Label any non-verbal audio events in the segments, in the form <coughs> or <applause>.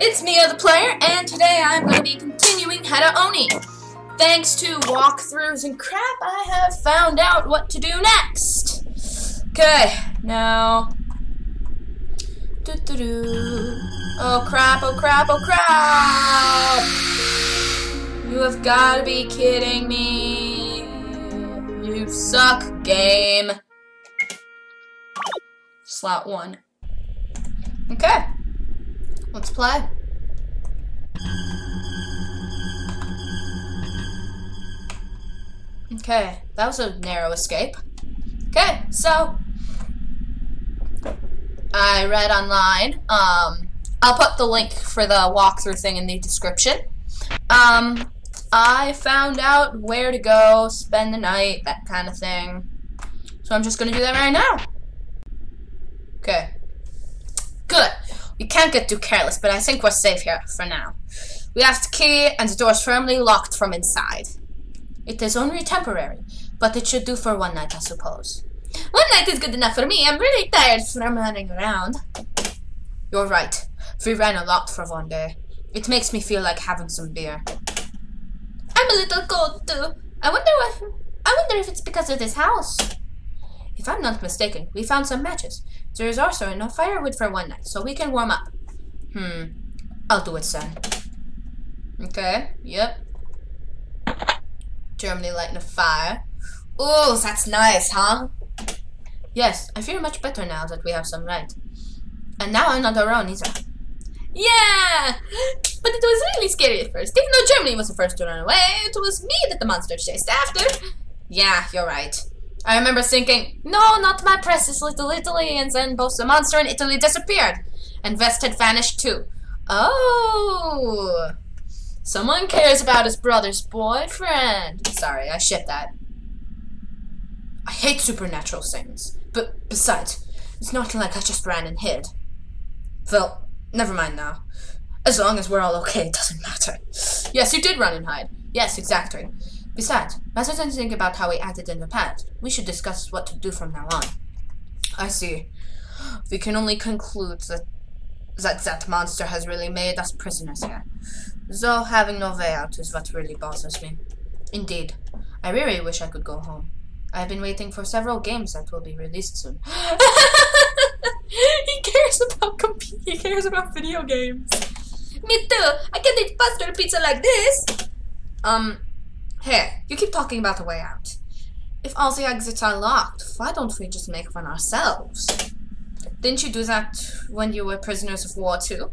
It's Mia the player, and today I'm going to be continuing Heta Oni. Thanks to walkthroughs and crap, I have found out what to do next. Okay, now... Doo -doo -doo. Oh crap, oh crap, oh crap! You have got to be kidding me. You suck, game. Slot 1. Okay. Let's play. Okay, that was a narrow escape. Okay, so I read online. Um, I'll put the link for the walkthrough thing in the description. Um, I found out where to go, spend the night, that kind of thing. So I'm just gonna do that right now. Okay. Good. We can't get too careless, but I think we're safe here for now. We have the key, and the door is firmly locked from inside. It is only temporary, but it should do for one night, I suppose. One night is good enough for me. I'm really tired from running around. You're right. We ran a lot for one day. It makes me feel like having some beer. I'm a little cold too. I wonder what. I wonder if it's because of this house. If I'm not mistaken, we found some matches. There is also enough firewood for one night, so we can warm up. Hmm. I'll do it, son. Okay. Yep. Germany lighting a fire. Oh, that's nice, huh? Yes, I feel much better now that we have some light. And now I'm not alone either. Yeah! But it was really scary at first. Even though Germany was the first to run away, it was me that the monster chased after. Yeah, you're right. I remember thinking, no, not my precious little Italy, and then both the monster and Italy disappeared. And West had vanished too. Oh! Someone cares about his brother's boyfriend. Sorry, I shit that. I hate supernatural things. But besides, it's not like I just ran and hid. Well, never mind now. As long as we're all okay, it doesn't matter. Yes, you did run and hide. Yes, exactly. Besides, rather than think about how we acted in the past, we should discuss what to do from now on. I see. We can only conclude that that that monster has really made us prisoners here. Though having no way out is what really bothers me. Indeed, I really wish I could go home. I've been waiting for several games that will be released soon. <laughs> he cares about comp- he cares about video games. Me too. I can't eat pasta or pizza like this. Um, hey, you keep talking about a way out. If all the exits are locked, why don't we just make one ourselves? Didn't you do that when you were prisoners of war too?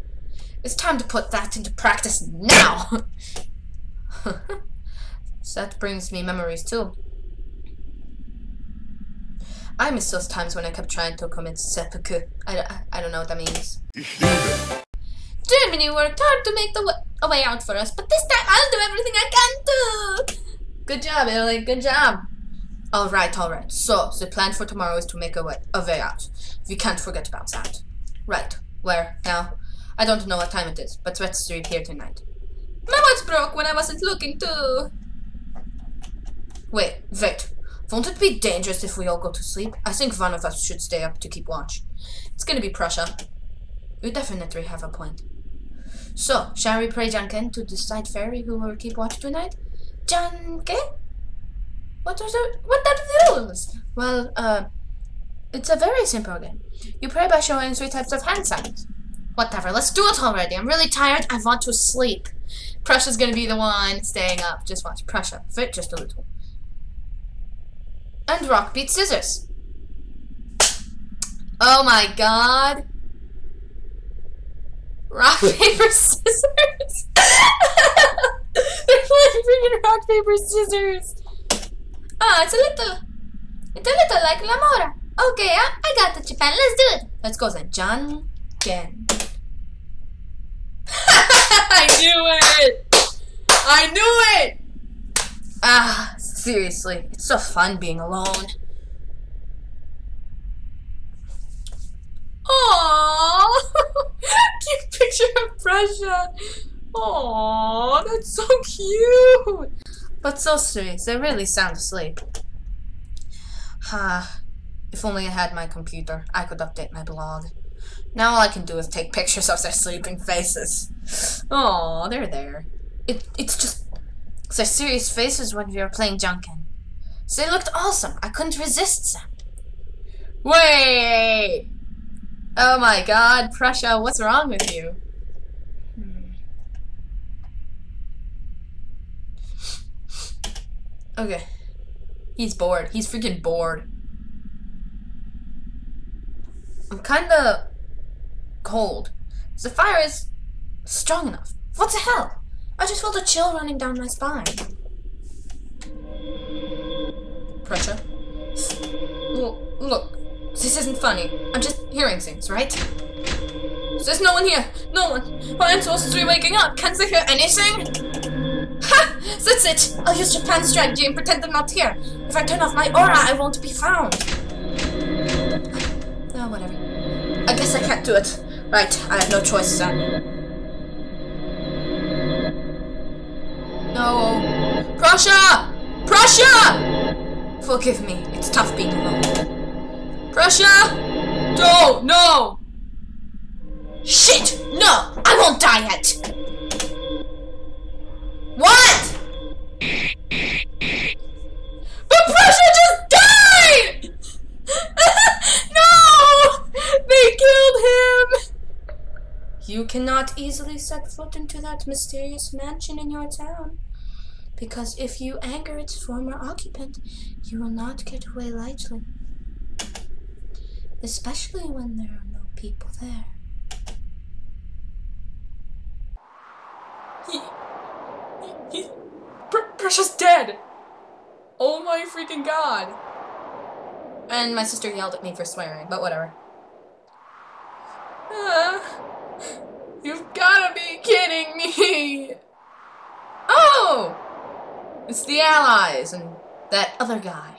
It's time to put that into practice now. so <laughs> that brings me memories too. I miss those times when I kept trying to commit seppuku. I, I, I don't know what that means. Germany worked hard to make the w a way out for us, but this time I'll do everything I can do. Good job, Italy. Good job. All right, all right. So the plan for tomorrow is to make a way a way out. We can't forget about that. Right. Where now? I don't know what time it is, but let's sleep here tonight. My watch broke when I wasn't looking too. Wait, wait. Won't it be dangerous if we all go to sleep? I think one of us should stay up to keep watch. It's gonna be Prussia. You definitely have a point. So, shall we pray Janken to decide fairy who will keep watch tonight? Janken? What are the what are the rules? Well, uh, it's a very simple game. You pray by showing three types of hand signs. Whatever, let's do it already. I'm really tired. I want to sleep. Prussia's gonna be the one staying up. Just watch Prussia. Fit just a little. And rock beat scissors. Oh my god. Rock, <laughs> paper, scissors. They're playing freaking rock, paper, scissors. Ah, it's a little, it's a little like La Morra. Okay, I, I got the Japan. Let's do it. Let's go then. John Ken. <laughs> I knew it. I knew it. Ah, seriously, it's so fun being alone. Aww, <laughs> cute picture of Prussia. Aww, that's so cute. But so sweet. They really sound asleep. Ah, if only I had my computer, I could update my blog. Now all I can do is take pictures of their sleeping faces. Oh, they're there. It, it's just their serious faces when we were playing Janken. They looked awesome. I couldn't resist them. Wait! Oh my god, Prussia, what's wrong with you? Okay. He's bored. He's freaking bored. I'm kinda cold. The fire is strong enough. What the hell? I just felt a chill running down my spine. Pressure. Look, look, this isn't funny. I'm just hearing things, right? There's no one here. No one. Why supposed to be waking up? Can't they hear anything? Ha! That's it! I'll use Japan's strategy and pretend I'm not here. If I turn off my aura, I won't be found. Oh, whatever. I guess I can't do it. Right, I have no choice then. No. Prussia! Prussia! Forgive me, it's tough being alone. Prussia! Don't, no! Shit! No! I won't die yet! What? But Prussia just died! <laughs> no! They killed him! You cannot easily set foot into that mysterious mansion in your town. Because if you anger its former occupant, you will not get away lightly. Especially when there are no people there. He, he, Pr- Prussia's dead! Oh my freaking god! And my sister yelled at me for swearing, but whatever. Uh, you've gotta be kidding me! Oh! It's the Allies and that other guy.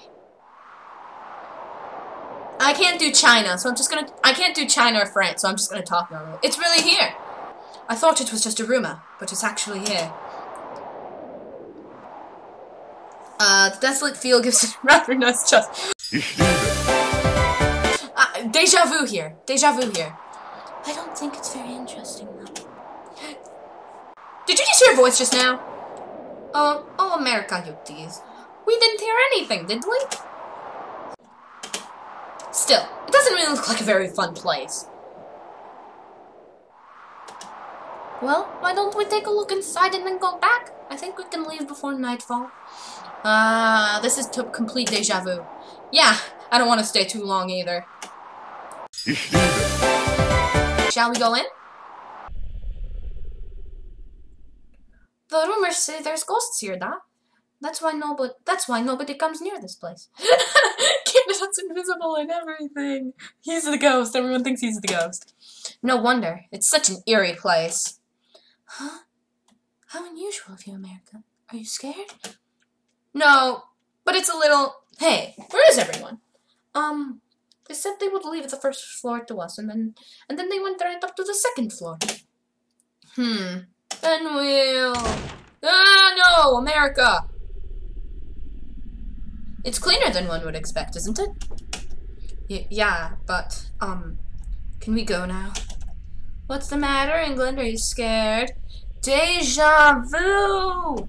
I can't do China, so I'm just gonna. I can't do China or France, so I'm just gonna talk normal. It's really here! I thought it was just a rumor, but it's actually here. Uh, the desolate field gives <laughs> it a rather nice chest. Uh, deja vu here. Deja vu here. I don't think it's very interesting, though. Did you just hear a voice just now? Oh, oh, America, you tease. We didn't hear anything, did we? Still, it doesn't really look like a very fun place. Well, why don't we take a look inside and then go back? I think we can leave before nightfall. Ah, uh, this is to complete deja vu. Yeah, I don't want to stay too long either. Shall we go in? The rumors say there's ghosts here, da. That's why nobody. That's why nobody comes near this place. <laughs> Canada's invisible and everything. He's the ghost. Everyone thinks he's the ghost. No wonder. It's such an eerie place. Huh? How unusual of you, America. Are you scared? No, but it's a little. Hey, where is everyone? Um, they said they would leave the first floor to us, and then and then they went right up to the second floor. Hmm. Then we'll. Ah, no, America. It's cleaner than one would expect, isn't it? Y yeah, but um, can we go now? What's the matter, England? Are you scared? Deja vu!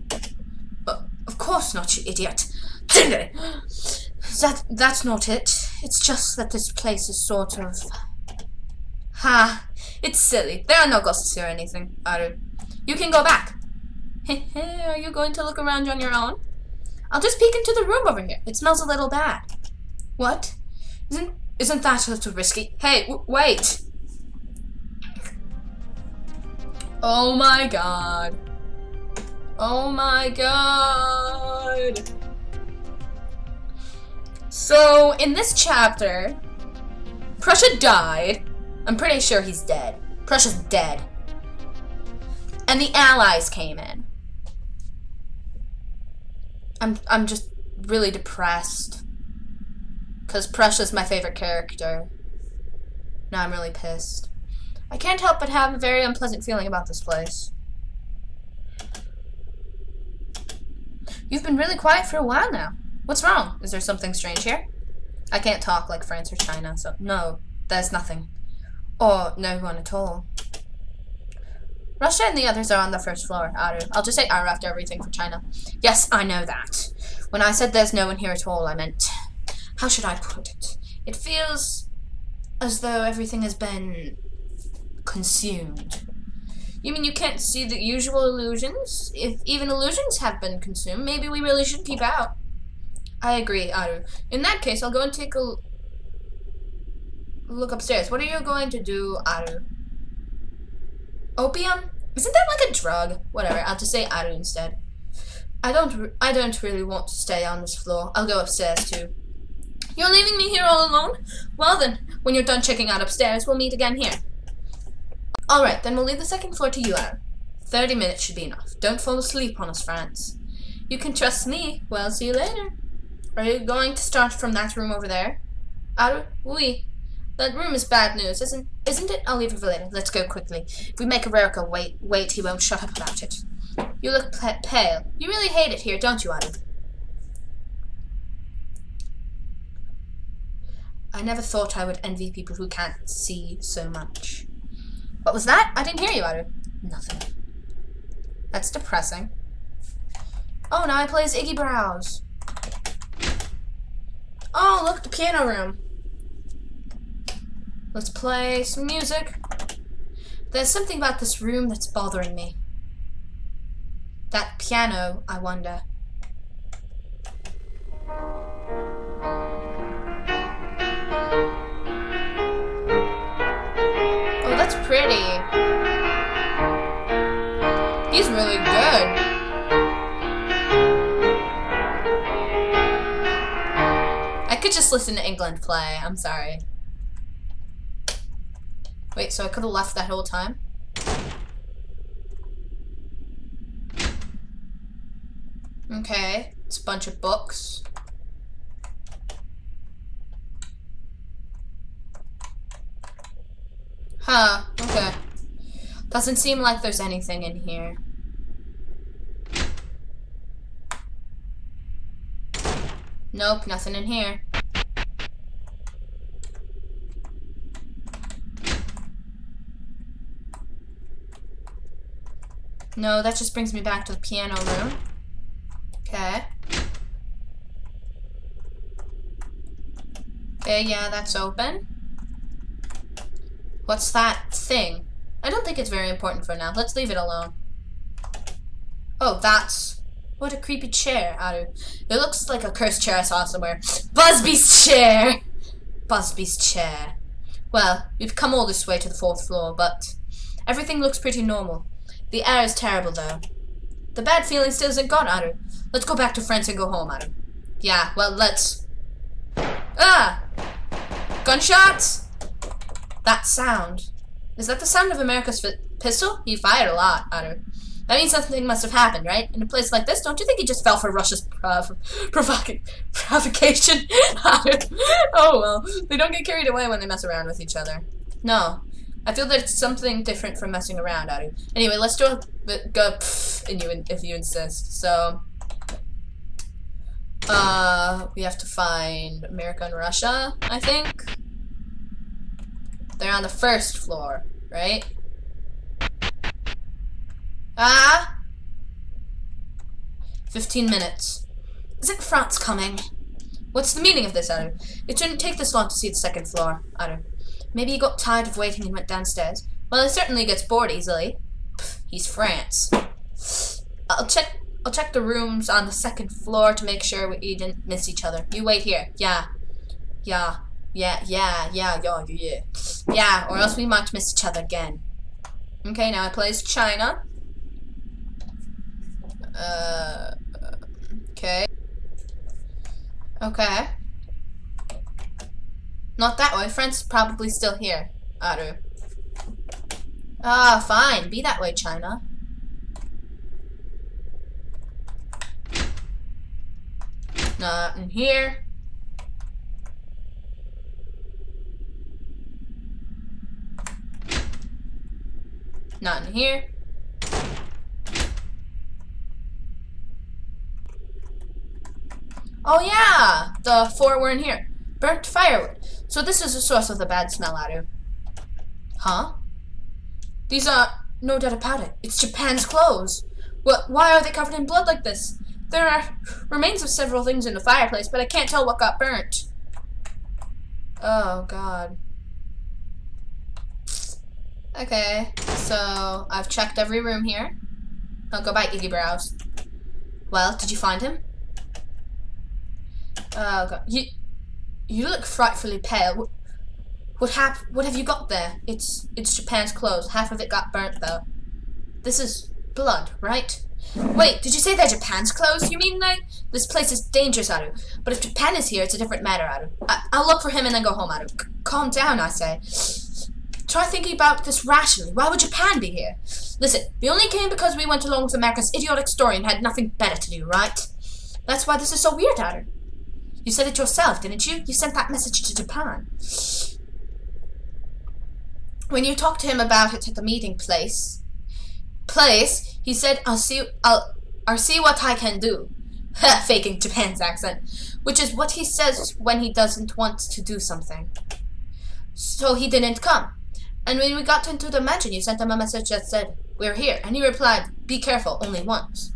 Of course not, you idiot. that that's not it. It's just that this place is sort of. Ha! It's silly. There are no ghosts here or anything. Aru. You can go back. <laughs> are you going to look around on your own? I'll just peek into the room over here. It smells a little bad. What? Isn't isn't that a little risky? Hey, wait. Oh my god. Oh my god. So, in this chapter, Prussia died. I'm pretty sure he's dead. Prussia's dead. And the Allies came in. I'm I'm just really depressed. Cause Prussia's my favorite character. Now I'm really pissed. I can't help but have a very unpleasant feeling about this place. You've been really quiet for a while now. What's wrong? Is there something strange here? I can't talk like France or China, so no, there's nothing. Or no one at all. Russia and the others are on the first floor, Aru. I'll just say Aru after everything for China. Yes, I know that. When I said there's no one here at all, I meant... How should I put it? It feels as though everything has been consumed. You mean you can't see the usual illusions? If even illusions have been consumed, maybe we really should keep out. I agree, Aru. In that case, I'll go and take a look upstairs. What are you going to do, Aru? Opium? Isn't that like a drug? Whatever, I'll just say Aru instead. I don't I don't really want to stay on this floor. I'll go upstairs too. You're leaving me here all alone? Well then, when you're done checking out upstairs, we'll meet again here. Alright, then we'll leave the second floor to you, Aru. Thirty minutes should be enough. Don't fall asleep on us, France. You can trust me. Well, see you later. Are you going to start from that room over there? Aru? Oui. That room is bad news, isn't isn't it? I'll leave it for later. Let's go quickly. If we make America wait, wait, he won't shut up about it. You look pale. You really hate it here, don't you, Aru? I never thought I would envy people who can't see so much. What was that? I didn't hear you, Aru. Nothing. That's depressing. Oh, now I play as Iggy Brows. Oh, look, the piano room. Let's play some music. There's something about this room that's bothering me. That piano, I wonder. Oh, that's pretty. He's really good. I could just listen to England play. I'm sorry. Wait, so I could have left that whole time? Okay, it's a bunch of books. Huh, okay. Doesn't seem like there's anything in here. Nope, nothing in here. No, that just brings me back to the piano room. Okay. Okay, yeah, that's open. What's that thing? I don't think it's very important for now. Let's leave it alone. Oh, that's... What a creepy chair, Aru. It looks like a cursed chair I saw somewhere. Busby's chair! Busby's chair. Well, we've come all this way to the fourth floor, but everything looks pretty normal. The air is terrible, though. The bad feeling still isn't gone, Aru. Let's go back to France and go home, Aru. Yeah, well, let's... Ah! Gunshots? That sound. Is that the sound of America's pistol? He fired a lot, Aru. That means something must have happened, right? In a place like this, don't you think he just fell for Russia's prov provoc provocation? <laughs> oh well, they don't get carried away when they mess around with each other. No, I feel that it's something different from messing around, Aru. Anyway, let's do a go and you if you insist. So, uh, we have to find America and Russia, I think. They're on the first floor, right? Ah! 15 minutes. Isn't France coming? What's the meaning of this, Aru? It shouldn't take this long to see the second floor, Aru. Maybe he got tired of waiting and went downstairs. Well, he certainly gets bored easily. Pff, he's France. I'll check I'll check the rooms on the second floor to make sure we didn't miss each other. You wait here. Yeah. Yeah. Yeah, yeah, yeah, yeah, yeah. Yeah, or else we might miss each other again. Okay, now I place China. Uh, okay. Okay. Not that way. Friend's probably still here. Aru. Ah, fine. Be that way, China. Not in here. Not in here. Oh yeah! The four were in here. Burnt firewood. So this is the source of the bad smell, Aru. Huh? These are no doubt about it. It's Japan's clothes. What? Why are they covered in blood like this? There are remains of several things in the fireplace, but I can't tell what got burnt. Oh, God. Okay, so I've checked every room here. I'll go by Iggy Brows. Well, did you find him? Oh, God. You, you look frightfully pale. What, hap What have you got there? It's it's Japan's clothes. Half of it got burnt though. This is blood, right? Wait, did you say they're Japan's clothes? You mean like this place is dangerous, Aru? But if Japan is here, it's a different matter, Aru. I will look for him and then go home, Aru. C calm down, I say. Try thinking about this rationally. Why would Japan be here? Listen, we only came because we went along with America's idiotic story and had nothing better to do, right? That's why this is so weird, Aru. You said it yourself, didn't you? You sent that message to Japan. When you talked to him about it at the meeting place, place, he said, "I'll see, I'll, I'll see what I can do." <laughs> Faking Japan's accent, which is what he says when he doesn't want to do something. So he didn't come. And when we got into the mansion, you sent him a message that said, "We're here," and he replied, "Be careful, only once."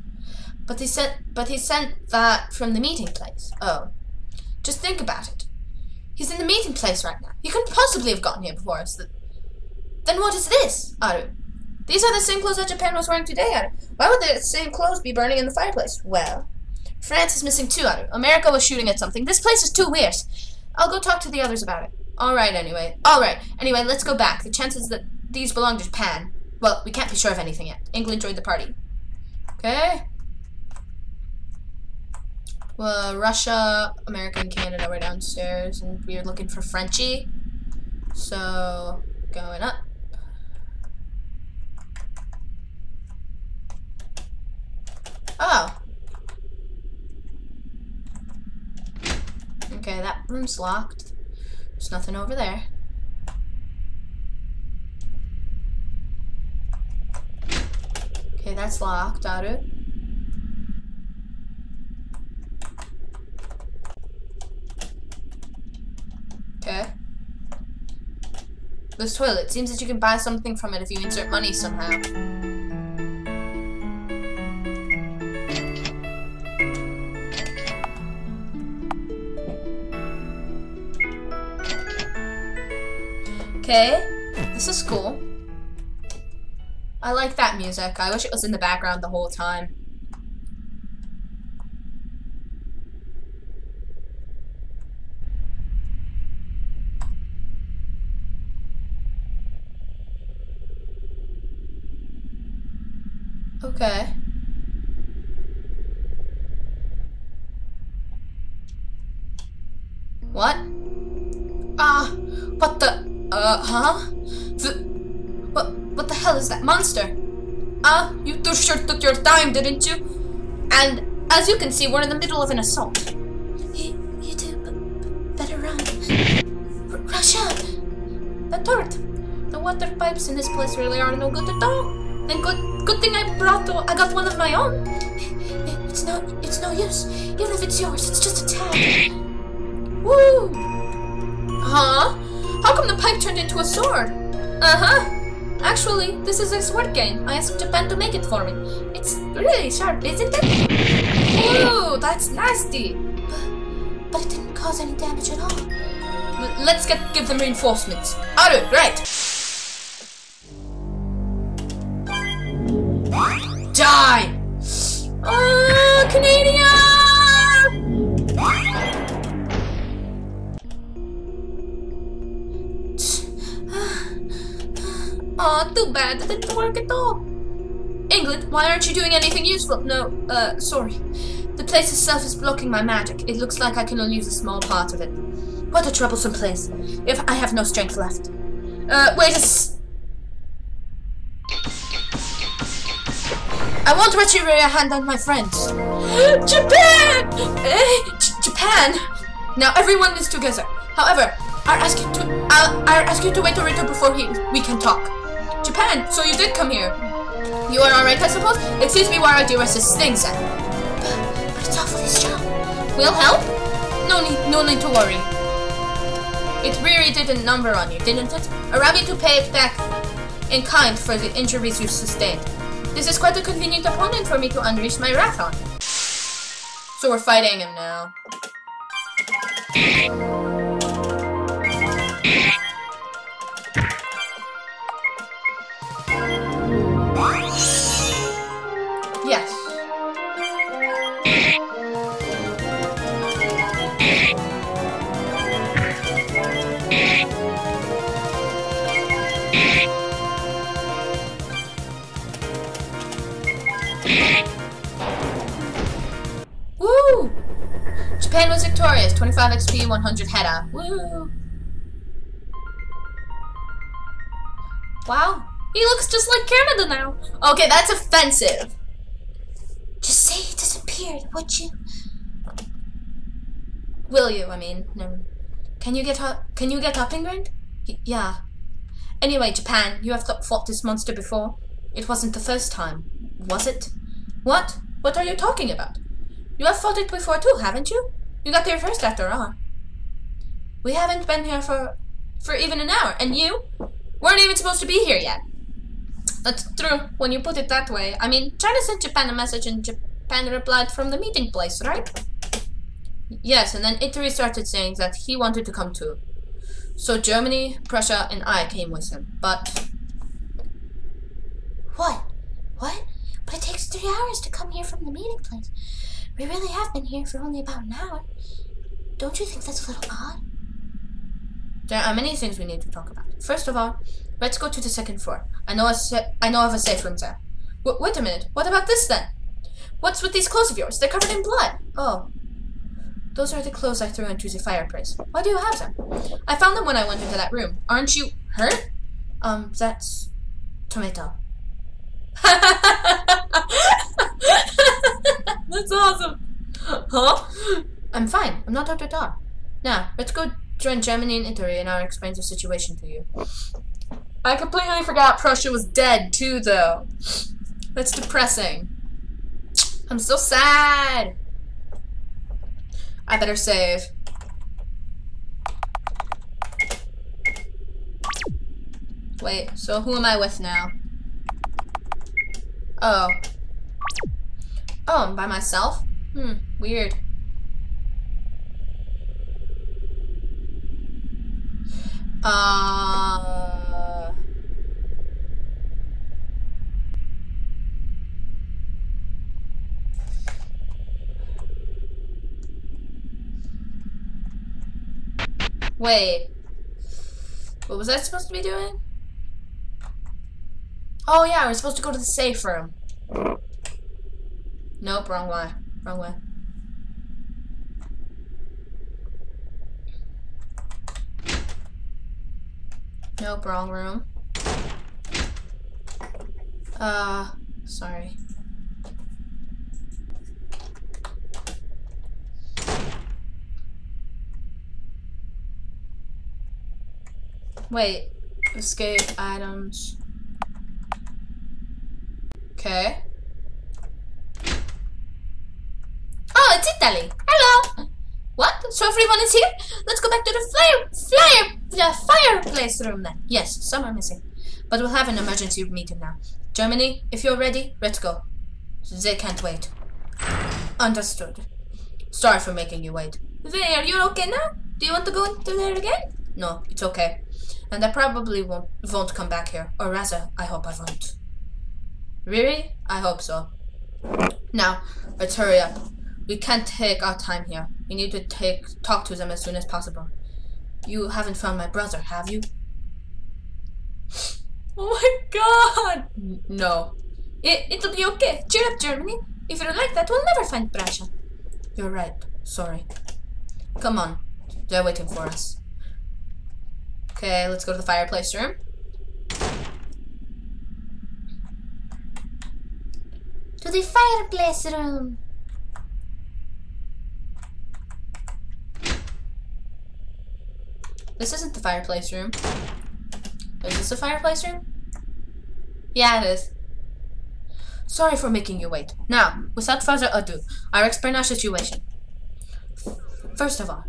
But he sent, but he sent that from the meeting place. Oh, just think about it. He's in the meeting place right now. He couldn't possibly have gotten here before us. Then what is this, Aru? These are the same clothes that Japan was wearing today, Aru. Why would the same clothes be burning in the fireplace? Well, France is missing too, Aru. America was shooting at something. This place is too weird. I'll go talk to the others about it. Alright, anyway. Alright. Anyway, let's go back. The chances that these belong to Japan. Well, we can't be sure of anything yet. England joined the party. Okay. Well, Russia, America, and Canada were downstairs, and we are looking for Frenchie. So, going up. Oh. Okay, that room's locked. There's nothing over there. Okay, that's locked, Aru. Okay. This toilet. Seems that you can buy something from it if you insert money somehow. Okay, this is cool. I like that music. I wish it was in the background the whole time. Okay. What? Ah, what the? Uh, huh? The, what, what the hell is that monster? Ah, uh, you two sure took your time, didn't you? And as you can see, we're in the middle of an assault. You, you two better run. R Russia! The turret! The water pipes in this place really are no good at all. Then good, good thing I brought. I got one of my own. It's no, it's no use. Even if it's yours, it's just a tag. Woo! Huh? How come the pipe turned into a sword? Uh-huh. Actually, this is a sword game. I asked Japan to make it for me. It's really sharp, isn't it? Ooh, that's nasty. But, but it didn't cause any damage at all. L let's get give them reinforcements. Aru, right. Die! Oh, Canadian! Aw, too bad. That didn't work at all. England, why aren't you doing anything useful? No, uh, sorry. The place itself is blocking my magic. It looks like I can only use a small part of it. What a troublesome place. If I have no strength left. Uh, wait a I won't let you lay a hand on my friends. <gasps> Japan! Eh, Japan! Now everyone is together. However, I ask you to I'll, I'll ask you to wait a little before he, we can talk. Japan, so you did come here. You are alright, I suppose? Excuse me while I do assist things then. But it's awfully strong. We'll help? No need, no need to worry. It really did a number on you, didn't it? Allow me to pay it back in kind for the injuries you sustained. This is quite a convenient opponent for me to unleash my wrath on. So we're fighting him now. Victorious. 25 XP, 100 Heda. Woo! Wow. He looks just like Canada now. Okay, that's offensive. Just say he disappeared, would you? Will you? I mean, no. Can you get up? Can you get up, Ingrid? Y- yeah. Anyway, Japan, you have fought this monster before. It wasn't the first time, was it? What? What are you talking about? You have fought it before too, haven't you? You got there first after all. We haven't been here for for even an hour, and you weren't even supposed to be here yet. That's true. When you put it that way, I mean, China sent Japan a message, and Japan replied from the meeting place, right? Yes, and then Italy started saying that he wanted to come too. So Germany, Prussia, and I came with him. But What? What? But it takes three hours to come here from the meeting place. We really have been here for only about an hour. Don't you think that's a little odd? there are many things we need to talk about. First of all, let's go to the second floor. I know a I know of a safe room there. W- wait a minute. What about this then? What's with these clothes of yours? They're covered in blood. Oh. Those are the clothes I threw into the fireplace. Why do you have them? I found them when I went into that room. Aren't you hurt? Um, that's tomato. <laughs> that's awesome. Huh? I'm fine. I'm not at all. Now, let's go join Germany and Italy and I'll explain the situation to you. I completely forgot Prussia was dead too, though. That's depressing. I'm so sad. I better save. Wait, so who am I with now? Oh. Oh, I'm by myself? Hmm, weird. Uh. Wait. What was I supposed to be doing? Oh yeah, we're supposed to go to the safe room. Nope, wrong way. Wrong way. Nope, wrong room. Uh, sorry. Wait, escape items. Okay. Oh. Hello. What? So everyone is here? Let's go back to the fire, fire, the fireplace room then. Yes, some are missing, but we'll have an emergency meeting now. Germany, if you're ready, let's go. They can't wait. Understood. Sorry for making you wait. There, you're okay now? Do you want to go into there again? No, it's okay. And I probably won't won't come back here. Or rather, I hope I won't. Really? I hope so. Now, let's hurry up. We can't take our time here. We need to take talk to them as soon as possible. You haven't found my brother, have you? <gasps> Oh my god! N- no. It, it'll be okay. Cheer up, Germany. If you're like that, we'll never find Prussia. You're right. Sorry. Come on. They're waiting for us. Okay, let's go to the fireplace room. To the fireplace room. This isn't the fireplace room. Is this a fireplace room? Yeah, it is. Sorry for making you wait. Now, without further ado, I'll explain our situation. First of all,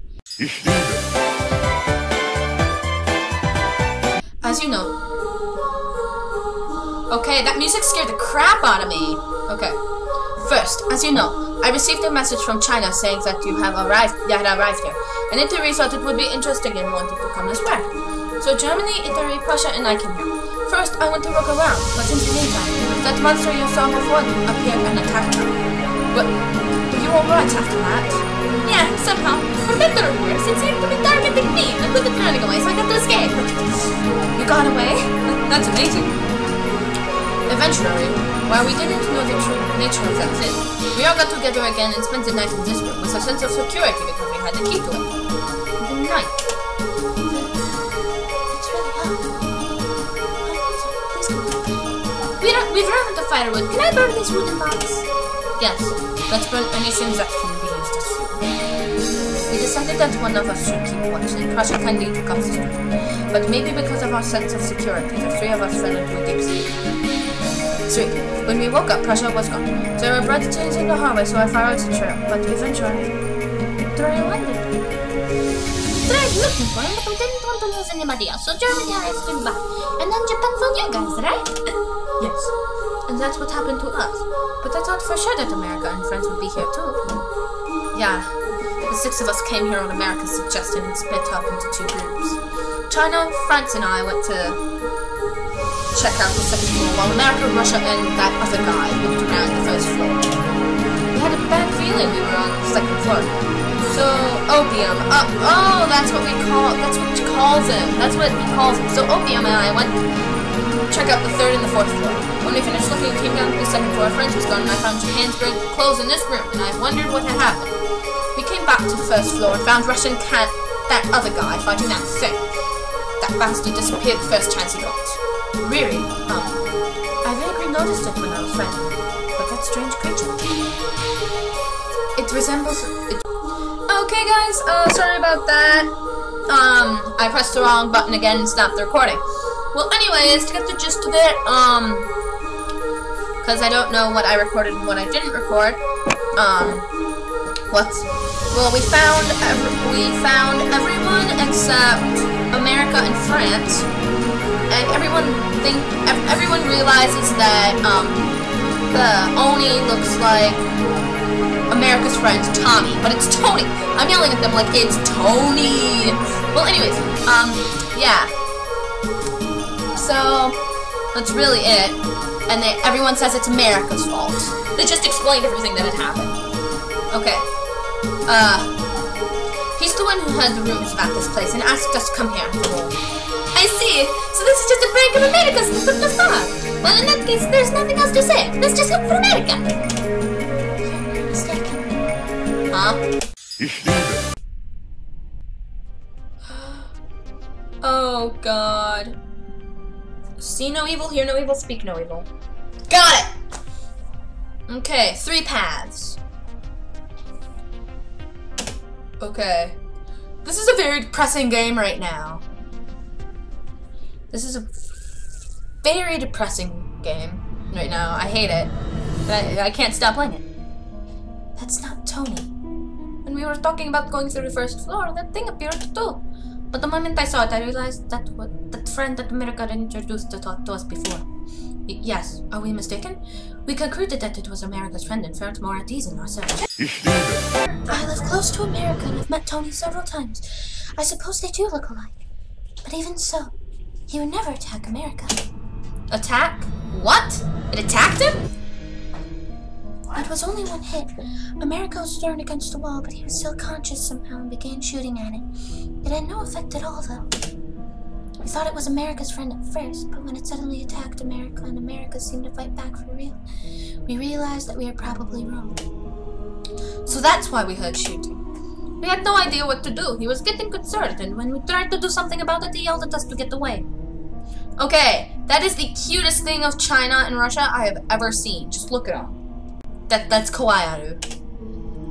as you know. Okay, that music scared the crap out of me. Okay. First, as you know, I received a message from China saying that you have arrived, you had arrived here, and Italy thought it would be interesting and wanted to come as well. So Germany, Italy, Prussia, and I came here. First, I went to look around, but in the meantime, that monster you saw before appeared and attacked me. But you were right after that. Yeah, somehow. For better or worse, it seemed to be targeting me. I put the running away, so I got to escape. You got away? <laughs> That's amazing. Eventually, while we didn't know the true nature of that thing, we all got together again and spent the night in this room with a sense of security because we had the key to it. The night. It's really hot. Come on. We don't, we've run out of firewood. Can I burn this wooden box? Yes. Let's burn anything that can be used as fuel. We decided that one of us should keep watch, and took us to. But maybe because of our sense of security, the three of us fell into a deep sleep. Three. When we woke up, Prussia was gone. There were blood stains in the hallway, so I followed the trail. But eventually, I landed. Tried looking for him, but we didn't want to lose anybody else, so Germany arrived him back. And then Japan found you guys, right? <coughs> Yes. And that's what happened to us. But I thought for sure that America and France would be here too. Yeah. The six of us came here on America's suggestion and split up into two groups. China, France, and I went to check out the second floor, while America, Russia, and that other guy looked around the first floor. We had a bad feeling we were on the second floor. So, opium. Uh, oh, that's what we call. That's what he calls him. That's what he calls him. So, opium and I went check out the third and the fourth floor. When we finished looking and came down to the second floor, French was gone, and I found Japan's burnt clothes in this room, and I wondered what had happened. We came back to the first floor and found Russian cat, that other guy, fighting that thing. That bastard disappeared the first chance he got. Really? Um, I vaguely noticed it when I was fighting, but that strange creature. It resembles. It... Okay, guys. Uh, sorry about that. Um, I pressed the wrong button again and stopped the recording. Well, anyways, to get the gist of it, um, because I don't know what I recorded and what I didn't record. Um, what's well, we found ev- we found everyone except America and France, and everyone think everyone realizes that um, the Oni looks like America's friend Tommy, but it's Tony. I'm yelling at them like it's Tony. Well, anyways, um, yeah. So that's really it. And they, everyone says it's America's fault. They just explained everything that had happened. Okay. Uh, he's the one who heard the rumors about this place and asked us to come here. I see. So this is just a prank of America's. What the fuck? Well, in that case, there's nothing else to say. Let's just look for America. Mistaken. Huh? Ich liebe. <gasps> Oh God. See no evil, hear no evil, speak no evil. Got it! Okay, three paths. Okay. This is a very depressing game right now. This is a very depressing game right now. I hate it. I, I can't stop playing it. That's not Tony. When we were talking about going through the first floor, that thing appeared too. But the moment I saw it, I realized that what that friend that America introduced to, to us before. Y- yes, are we mistaken? We concluded that it was America's friend and felt more at ease in our search. I live close to America and I've met Tony several times. I suppose they do look alike. But even so, he would never attack America. Attack? What? It attacked him? It was only one hit. America was thrown against the wall, but he was still conscious somehow and began shooting at it. It had no effect at all, though. We thought it was America's friend at first, but when it suddenly attacked America and America seemed to fight back for real, we realized that we were probably wrong. So that's why we heard shooting. We had no idea what to do. He was getting concerned, and when we tried to do something about it, he yelled at us to get away. Okay, that is the cutest thing of China and Russia I have ever seen. Just look it up. That that's kawaii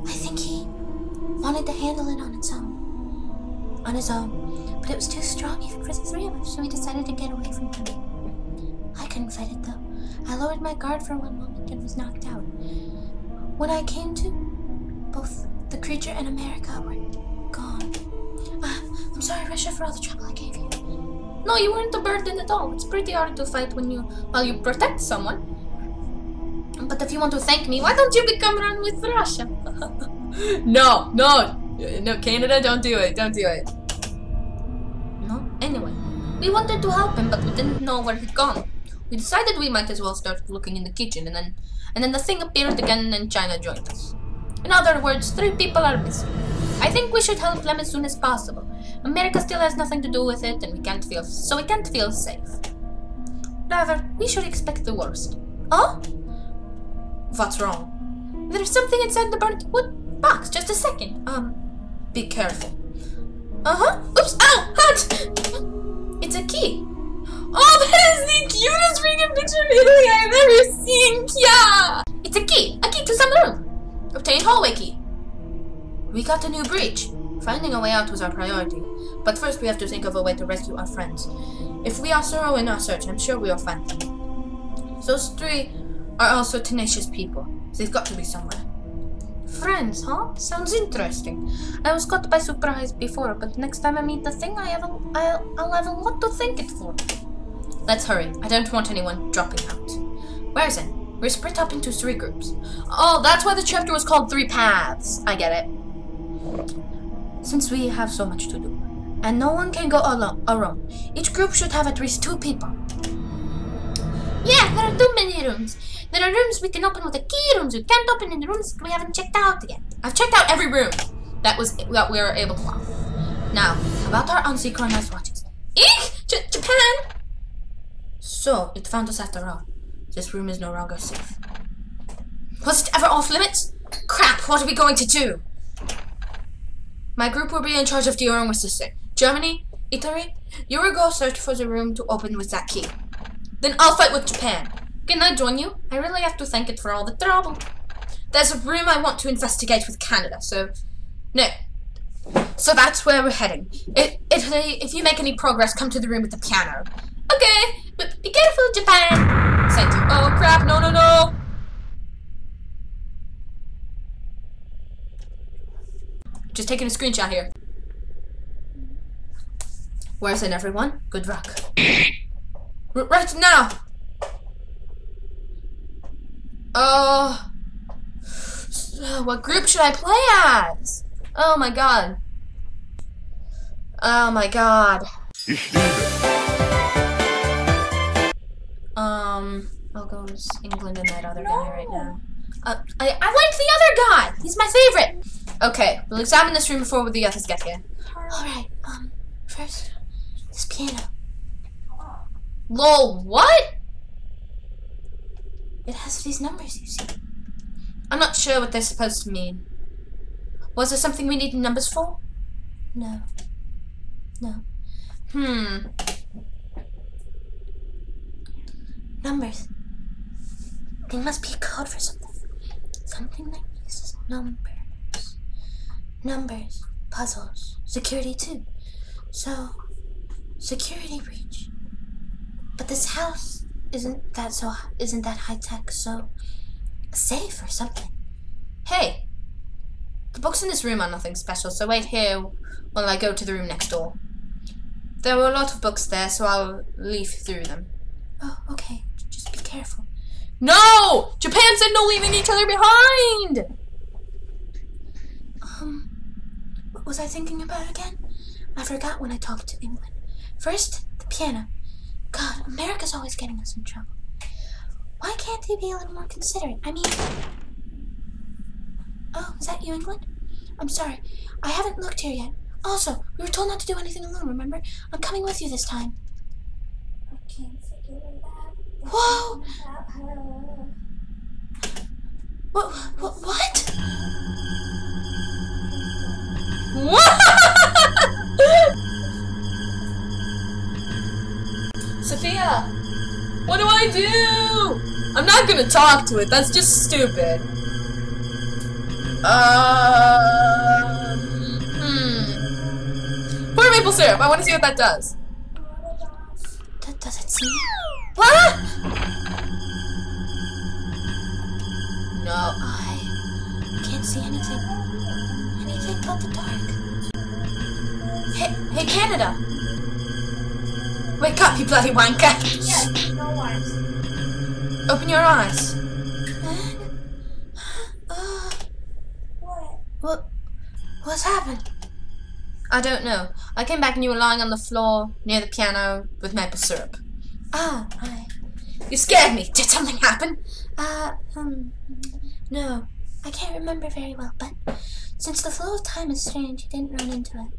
I think he wanted to handle it on its own. On his own. But it was too strong even for the three of us, so we decided to get away from him. I couldn't fight it though. I lowered my guard for one moment and was knocked out. When I came to, both the creature and America were gone. Uh, I'm sorry, Russia, for all the trouble I gave you. No, you weren't a burden at all. It's pretty hard to fight when you while you protect someone. But if you want to thank me, why don't you become run with Russia? <laughs> no, no, no, Canada, don't do it, don't do it. No, anyway, we wanted to help him, but we didn't know where he'd gone. We decided we might as well start looking in the kitchen, and then, and then the thing appeared again, and China joined us. In other words, three people are missing. I think we should help them as soon as possible. America still has nothing to do with it, and we can't feel so we can't feel safe. Rather, we should expect the worst. Oh? What's wrong? There's something inside the burnt wood box. Just a second. Um, be careful. Uh huh. Oops. Ow! Hot! It's a key. Oh, <laughs> that is the cutest freaking picture of Italy I've ever seen. Yeah! It's a key. A key to some room. Obtain hallway key. We got a new breach. Finding a way out was our priority. But first we have to think of a way to rescue our friends. If we are thorough in our search, I'm sure we will find them. Those three are also tenacious people. They've got to be somewhere. Friends, huh? Sounds interesting. I was caught by surprise before, but next time I meet the thing, I have a, I'll, I'll have a lot to thank it for. Let's hurry. I don't want anyone dropping out. Where's it? We're split up into three groups. Oh, that's why the chapter was called Three Paths. I get it. Since we have so much to do, and no one can go alone, alone, each group should have at least two people. Yeah, there are too many rooms. There are rooms we can open with a key, rooms we can't open, and rooms we haven't checked out yet. I've checked out every room that was that we were able to lock. Now, about our unsynchronized watches. Eek! J- Japan! So, it found us after all. This room is no longer safe. Was it ever off limits? Crap, what are we going to do? My group will be in charge of the room with sister. Germany, Italy, you will go search for the room to open with that key. Then I'll fight with Japan. Can I join you? I really have to thank it for all the trouble. There's a room I want to investigate with Canada, so no. So that's where we're heading. I Italy, if you make any progress, come to the room with the piano. Okay, but be careful, Japan. Sent you. Oh crap! No, no, no. Just taking a screenshot here. Where's it, everyone? Good luck. R- right now. Oh. So what group should I play as? Oh my god. Oh my god. Um, I'll go as England and that other guy right now. Uh, I, I like the other guy. He's my favorite. Okay, we'll examine this room before the others get here. Alright, um, first, this piano. Lol, what? It has these numbers, you see. I'm not sure what they're supposed to mean. Was there something we needed numbers for? No. No. Hmm. Numbers. They must be a code for something. Something like this. Numbers. Numbers. Puzzles. Security too. So, security breach. But this house isn't that so isn't that high tech, so safe or something. Hey, the books in this room are nothing special, so wait here while I go to the room next door. There were a lot of books there, so I'll leaf through them. Oh, okay. Just be careful. No! Japan said no leaving each other behind! Um, what was I thinking about again? I forgot when I talked to England. First, the piano. God, America's always getting us in trouble. Why can't they be a little more considerate? I mean, oh, is that you, England? I'm sorry, I haven't looked here yet. Also, we were told not to do anything alone. Remember? I'm coming with you this time. I can't it out. Whoa! What? What? What? What? <laughs> Sophia, what do I do? I'm not gonna talk to it. That's just stupid. Um, hmm. Pour maple syrup. I want to see what that does. Does, does it see? What? No. I can't see anything. Anything but the dark. Hey, hey, Canada. Wake up, you bloody wanker! Yeah, no worries. Open your eyes. Uh, What? what? What's happened? I don't know. I came back and you were lying on the floor near the piano with maple syrup. Ah, I. You scared me. Did something happen? Uh, um. No, I can't remember very well, but since the flow of time is strange, you didn't run into it.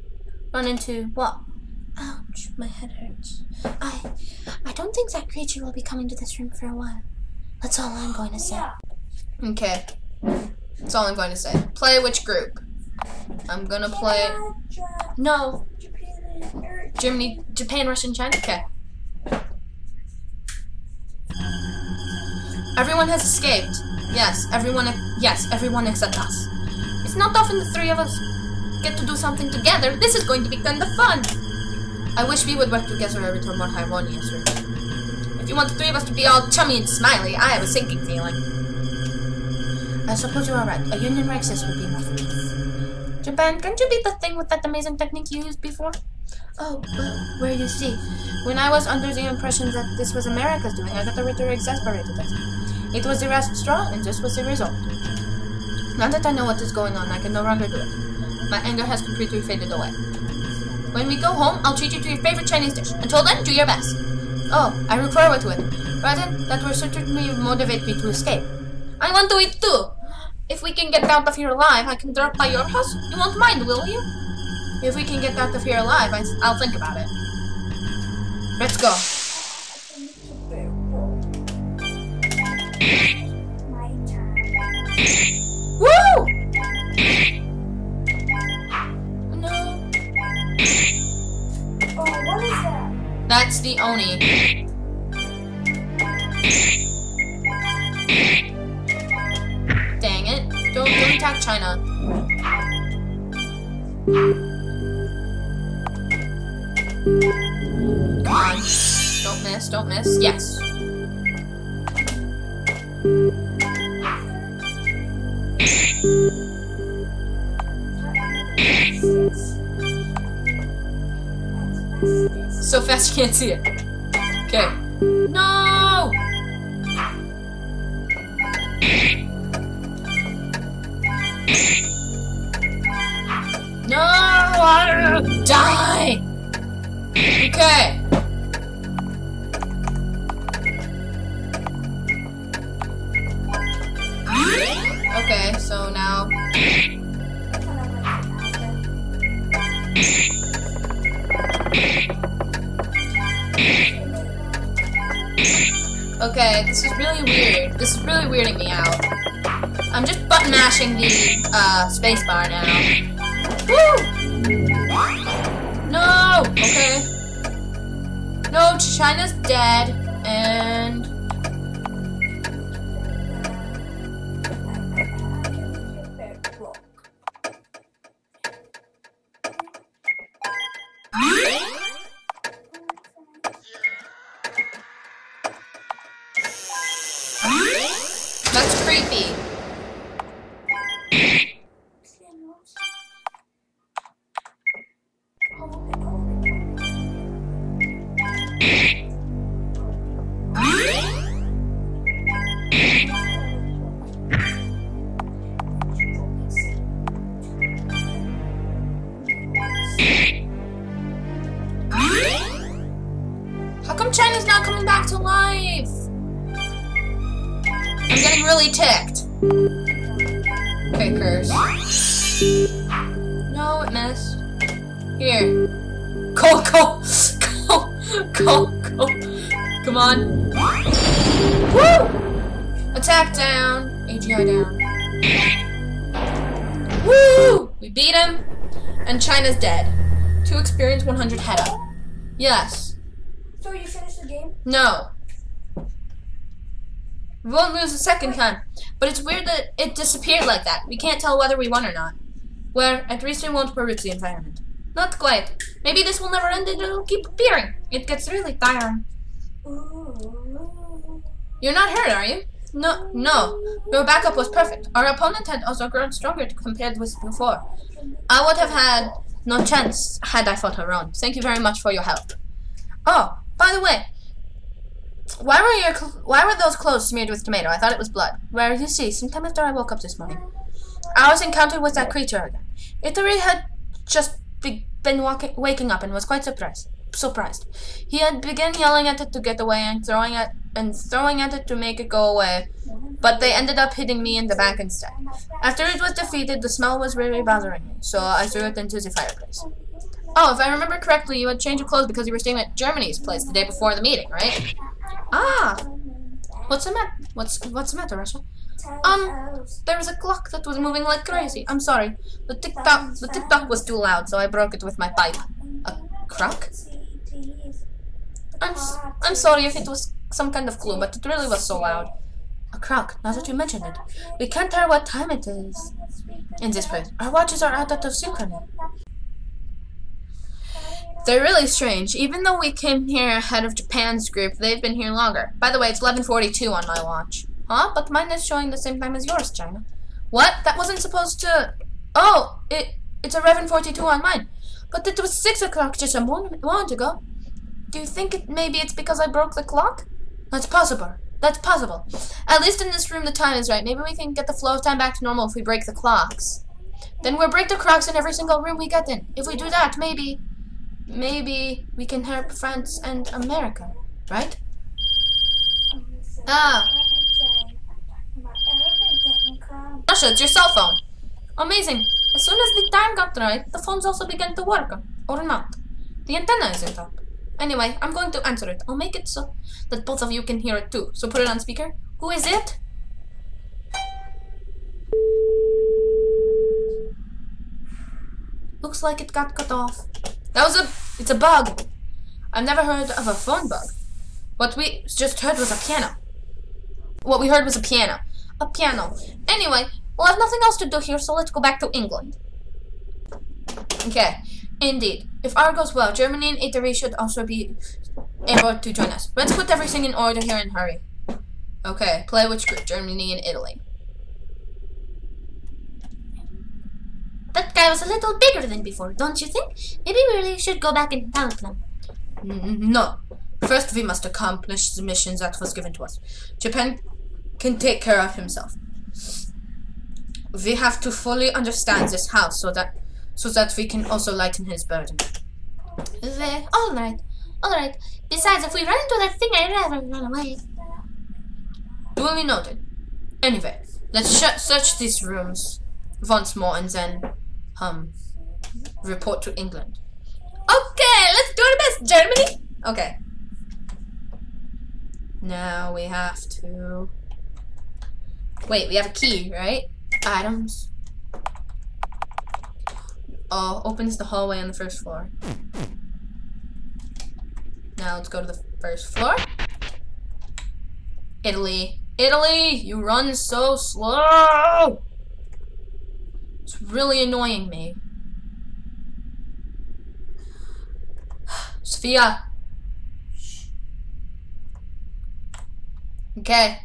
Run into what? Ouch, my head hurts. I. I don't think that creature will be coming to this room for a while. That's all I'm going to say. Okay. That's all I'm going to say. Play which group? I'm gonna play. No. Japan, Germany, Japan, Russia, and China? Okay. Everyone has escaped. Yes, everyone. Yes, everyone except us. It's not often the three of us get to do something together. This is going to be kind of fun. I wish we would work together a little more harmoniously. If you want the three of us to be all chummy and smiley, I have a sinking feeling. I suppose you are right. A union Rexus would be more fun. Japan, can't you beat the thing with that amazing technique you used before? Oh, well, where you see. When I was under the impression that this was America's doing, I got a little exasperated at it. It was the last straw, and this was the result. Now that I know what is going on, I can no longer do it. My anger has completely faded away. When we go home, I'll treat you to your favorite Chinese dish. Until then, do your best. Oh, I look forward to it. Rather, that will certainly motivate me to escape. I want to eat too. If we can get out of here alive, I can drop by your house. You won't mind, will you? If we can get out of here alive, I, I'll think about it. Let's go. Woo! That's the Oni. Dang it. Don't, don't attack China. Come on. Don't miss, don't miss. Yes. Fast you can't see it. Okay. No! No! Die! Okay, really weirding me out. I'm just button mashing the uh, spacebar now. Woo! No! Okay. No, China's dead, and that's creepy. Yes. So you finished the game? No. We won't lose a second time. But it's weird that it disappeared like that. We can't tell whether we won or not. Where at least we won't pollute the environment. Not quite. Maybe this will never end and it'll keep appearing. It gets really tiring. You're not hurt, are you? No, no. Your backup was perfect. Our opponent had also grown stronger compared with before. I would have had no chance had I fought her own. Thank you very much for your help. Oh, By the way, why were your why were those clothes smeared with tomato? I thought it was blood. Well, you see, sometime after I woke up this morning, I was encountered with that creature again. Had just be- been walking, waking up and was quite surprised. Surprised. He had begun yelling at it to get away and throwing at and throwing at it to make it go away, but they ended up hitting me in the back instead. After it was defeated, the smell was really bothering me, so I threw it into the fireplace. Oh, if I remember correctly, you had changed of clothes because you were staying at Germany's place the day before the meeting, right? Ah, what's the matter? What's what's the matter, Russia? Um, there was a clock that was moving like crazy. I'm sorry. The tick tock, the tick tock was too loud, so I broke it with my pipe. A crock? I'm I'm sorry if it was some kind of clue, but it really was so loud. A crock. Now that you mention it, we can't tell what time it is in this place. Our watches are out of synchrony. They're really strange. Even though we came here ahead of Japan's group, they've been here longer. By the way, it's 11:42 on my watch. Huh? But mine is showing the same time as yours, China. What? That wasn't supposed to. Oh, it it's 11:42 on mine. But it was six o'clock just a moment, moment ago. Do you think it, maybe it's because I broke the clock? That's possible. That's possible. At least in this room, the time is right. Maybe we can get the flow of time back to normal if we break the clocks. Then we'll break the clocks in every single room we get in. If we do that, maybe, maybe we can help France and America, right? Ah. Russia, it's your cell phone. Amazing. As soon as the time got right, the phones also began to work. Or not. The antenna isn't up. Anyway, I'm going to answer it. I'll make it so that both of you can hear it too. So put it on speaker. Who is it? Looks like it got cut off. That was a. It's a bug. I've never heard of a phone bug. What we just heard was a piano. What we heard was a piano. A piano. Anyway, we'll have nothing else to do here, so let's go back to England. Okay. Indeed. If all goes well, Germany and Italy should also be able to join us. Let's put everything in order here and hurry. Okay, play which group? Germany and Italy. That guy was a little bigger than before, don't you think? Maybe we really should go back and help them. No. First, we must accomplish the mission that was given to us. Japan can take care of himself. We have to fully understand this house so that so that we can also lighten his burden. Well, all right, all right. Besides, if we run into that thing, I'd rather run away. Duly noted. Anyway, let's sh- search these rooms once more and then, um, report to England. Okay, let's do our best, Germany. Okay. Now we have to. Wait, we have a key, right? Items. Oh, opens the hallway on the first floor. Now let's go to the first floor. Italy. Italy, you run so slow. It's really annoying me. <sighs> Sophia. Okay.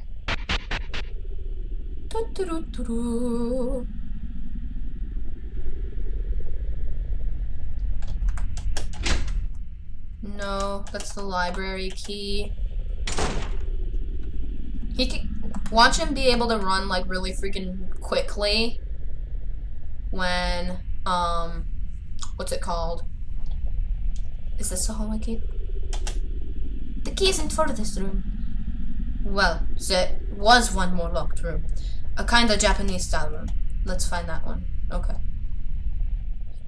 No, that's the library key. He can watch him be able to run like really freaking quickly when um what's it called? Is this the hallway key? The key isn't for this room. Well, there was one more locked room. A kind of Japanese style room. Let's find that one. Okay.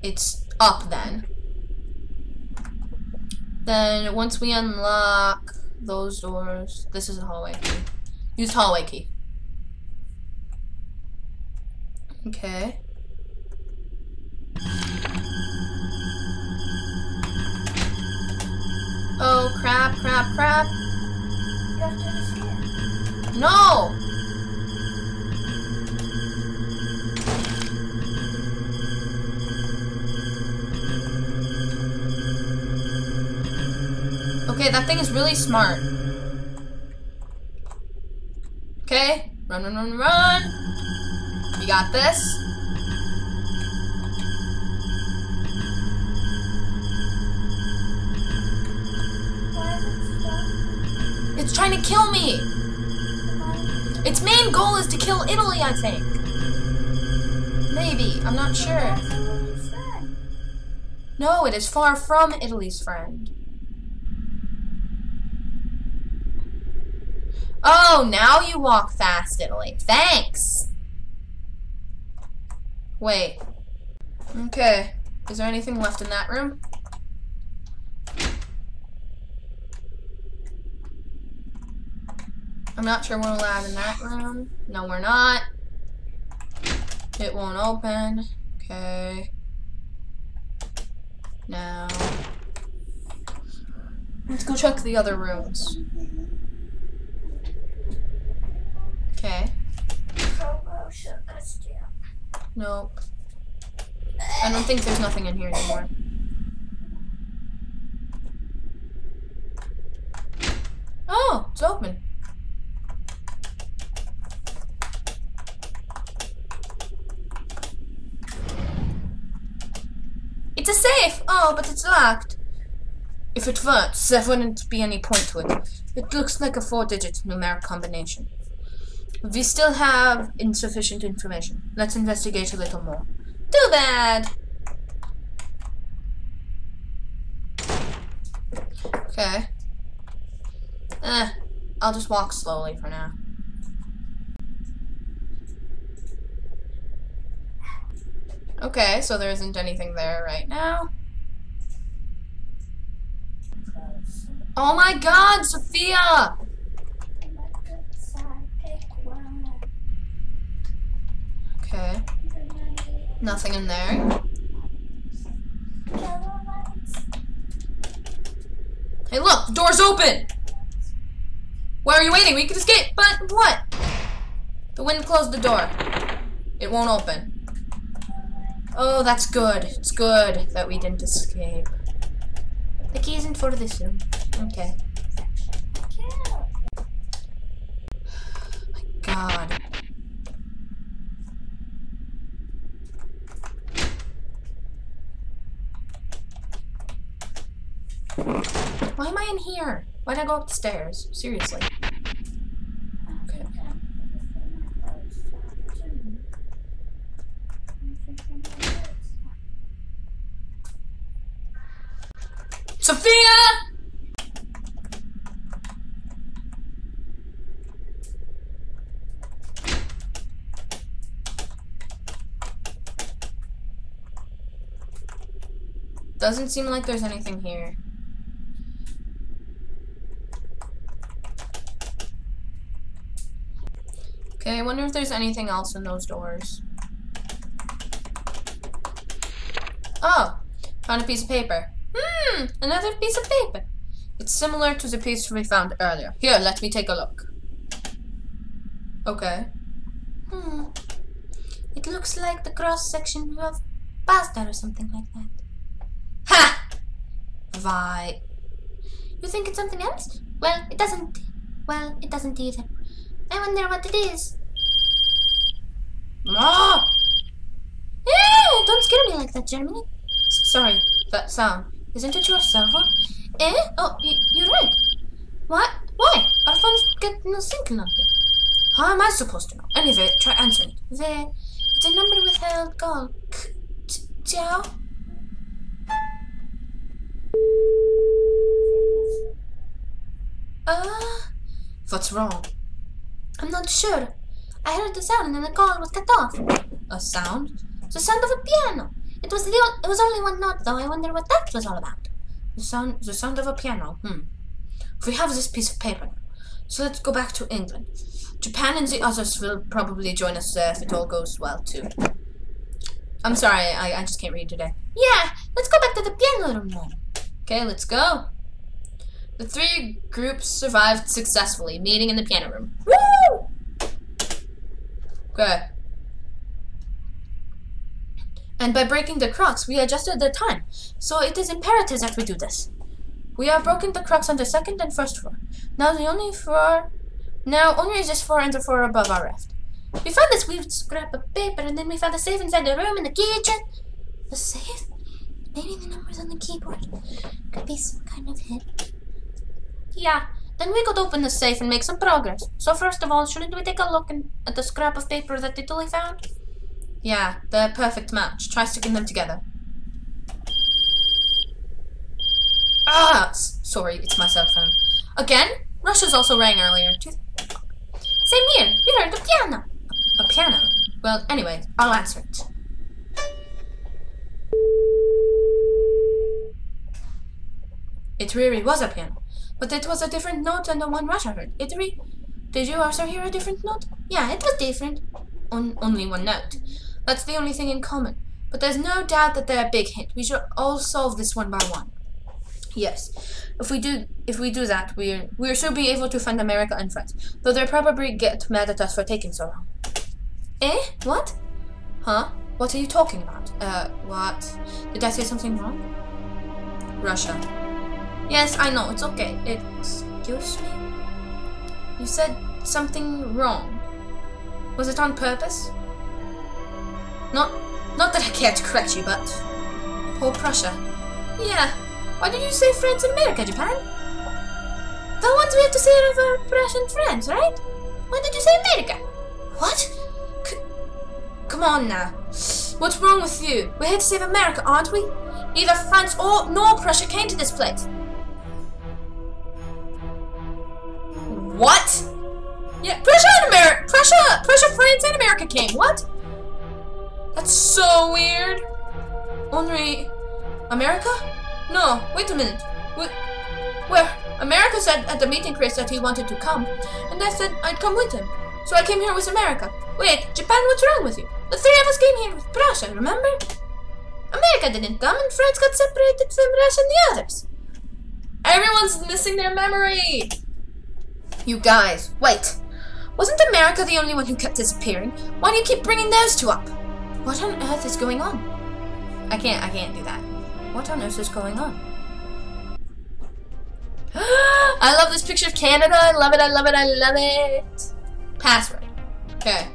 It's up then. Then once we unlock those doors, this is a hallway key. Use hallway key. Okay. Oh crap, crap, crap. You have to understand. No! Okay, that thing is really smart. Okay, run, run, run, run. We got this. It It's trying to kill me. Its main goal is to kill Italy, I think. Maybe. I'm not sure. No, it is far from Italy's friend. Oh, now you walk fast, Italy. Thanks. Wait. Okay. Is there anything left in that room? I'm not sure we're allowed in that room. No, we're not. It won't open. Okay. No. Let's go check the other rooms. Okay. Nope. I don't think there's nothing in here anymore. Oh, it's open. It's a safe! Oh, but it's locked. If it weren't, there wouldn't be any point to it. It looks like a four-digit numeric combination. We still have insufficient information. Let's investigate a little more. Too bad! Okay. Eh, I'll just walk slowly for now. Okay, so there isn't anything there right now. Oh my god, Sophia! And my good side, pick one. Okay, nothing in there. Hey, look, the door's open! Why are you waiting? We could escape, but what? The wind closed the door. It won't open. Oh, that's good. It's good that we didn't escape. The key isn't for this room. Okay. Kill. <sighs> God. Why here? Why'd I go upstairs? Seriously. Okay. Sophia! Doesn't seem like there's anything here. Okay, I wonder if there's anything else in those doors. Oh, found a piece of paper. Hmm, another piece of paper. It's similar to the piece we found earlier. Here, let me take a look. Okay. Hmm. It looks like the cross section of pasta or something like that. Ha! Vi. You think it's something else? Well, it doesn't. Well, it doesn't either. I wonder what it is. Ah! Eh, don't scare me like that, Germany. S- Sorry, that sound. Isn't it your phone? Eh? Oh, y- you're right. What? Why? Our phones get no syncing up here. How am I supposed to know? Anyway, try answering it. The, it's a number withheld call. Ciao? Uh, What's wrong? I'm not sure. I heard the sound and then the call was cut off. A sound? The sound of a piano. It was the o- it was only one note though. I wonder what that was all about. The sound the sound of a piano. Hmm. We have this piece of paper. So let's go back to England. Japan and the others will probably join us there if it all goes well too. I'm sorry, I, I just can't read today. Yeah, let's go back to the piano room. Okay, let's go. The three groups survived successfully, meeting in the piano room. Woo! Okay. And by breaking the crux, we adjusted the time. So it is imperative that we do this. We have broken the crux on the second and first floor. Now the only floor now only is this floor and the floor above our raft. We found this weird scrap of paper and then we found a safe inside the room in the kitchen. The safe? Maybe the numbers on the keyboard could be some kind of hint. Yeah, Then we could open the safe and make some progress. So first of all, shouldn't we take a look in, at the scrap of paper that Italy found? Yeah, they're a perfect match. Try sticking them together. Ah, sorry, it's my cell phone. Again? Russia's also rang earlier. Same here. We heard a piano. A piano. Well, anyway, I'll answer it. It really was a piano, but it was a different note than the one Russia heard. It re- Did you also hear a different note? Yeah, it was different. On only one note. That's the only thing in common. But there's no doubt that they're a big hit. We should all solve this one by one. Yes. If we do if we do that, we're we're sure be able to find America and France. Though they'll probably get mad at us for taking so long. Eh? What? Huh? What are you talking about? Uh, what? Did I say something wrong? Russia. Yes, I know, it's okay. Excuse me? You said something wrong. Was it on purpose? Not not that I care to correct you, but poor Prussia. Yeah. Why did you say France and America, Japan? The ones we have to say are our Russian friends, right? Why did you say America? What? C- come on now. What's wrong with you? We're here to save America, aren't we? Neither France or nor Prussia came to this place. What? Yeah, Prussia and America, Prussia, Prussia, France, and America came. What? That's so weird. Henri, America? No, wait a minute. Wh- Where? America said at the meeting Chris that he wanted to come, and I said I'd come with him. So I came here with America. Wait, Japan, what's wrong with you? The three of us came here with Prussia, remember? America didn't come, and France got separated from Russia and the others. Everyone's missing their memory. You guys, wait. Wasn't America the only one who kept disappearing? Why do you keep bringing those two up? What on earth is going on? I can't, I can't do that. What on earth is going on? <gasps> I love this picture of Canada. I love it, I love it, I love it. Password. Okay.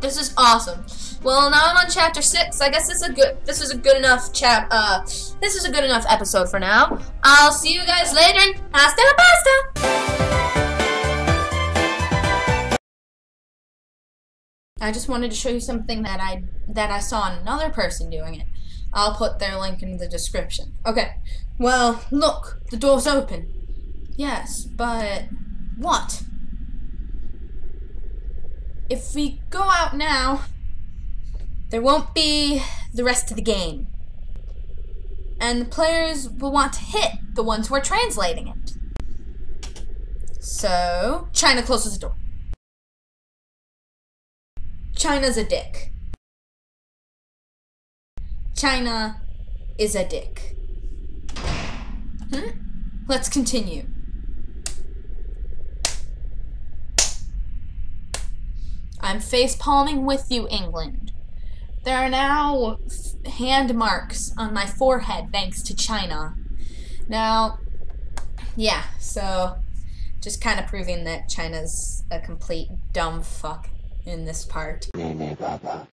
This is awesome. Well, now I'm on chapter six. I guess this is a good. This is a good enough chap. Uh, this is a good enough episode for now. I'll see you guys later. Hasta la pasta. I just wanted to show you something that I that I saw another person doing it. I'll put their link in the description. Okay. Well, look, the door's open. Yes, but what? If we go out now, there won't be the rest of the game. And the players will want to hit the ones who are translating it. So, China closes the door. China's a dick. China is a dick. Hmm? Let's continue. I'm face palming with you, England. There are now hand marks on my forehead thanks to China. Now, yeah, so just kind of proving that China's a complete dumb fuck in this part.